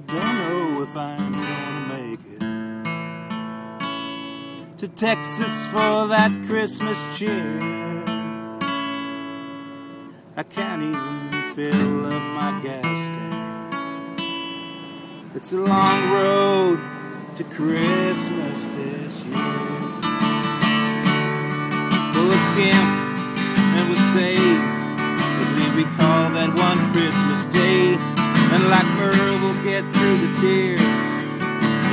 don't know if I'm gonna make it to Texas for that Christmas cheer. I can't even fill up my gas tank. It's a long road to Christmas this year. Of skimp and we'll save as we recall that one Christmas day. And like we'll get through the tears.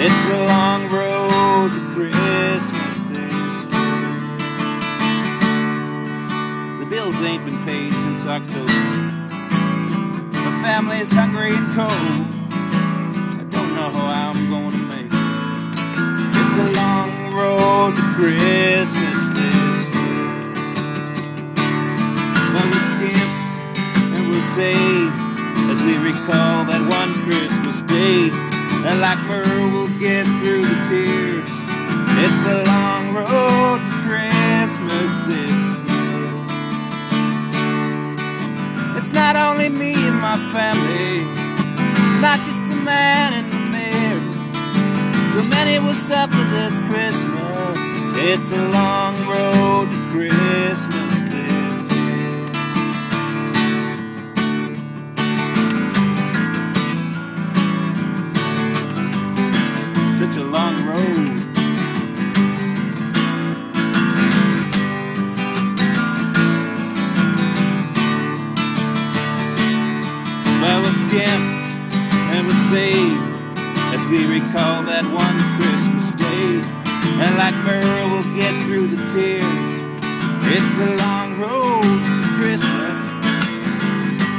It's a long road to Christmas this year. The bills ain't been paid since October. My family's hungry and cold. I don't know how I'm to make it. It's a long road to Christmas we recall that one Christmas day. And like Merle, we'll get through the tears. It's a long road to Christmas this year. It's not only me and my family. It's not just the man in the mirror. So many will suffer this Christmas. It's a long road to Christmas Such a long road. Well, we'll skim and we'll save as we recall that one Christmas day. And like Merle, we'll get through the tears. It's a long road to Christmas.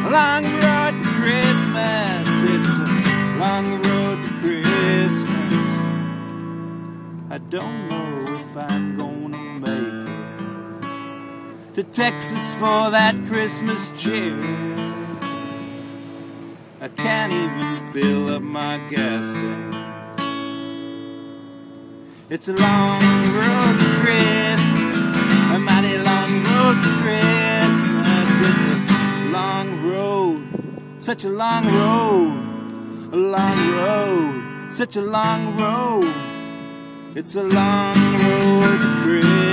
A long road to Christmas. It's a long road don't know if I'm gonna make it to Texas for that Christmas cheer. I can't even fill up my gas tank. It's a long road to Christmas, a mighty long road to Christmas. It's a long road, such a long road, a long road, such a long road. It's a long road to Christmas.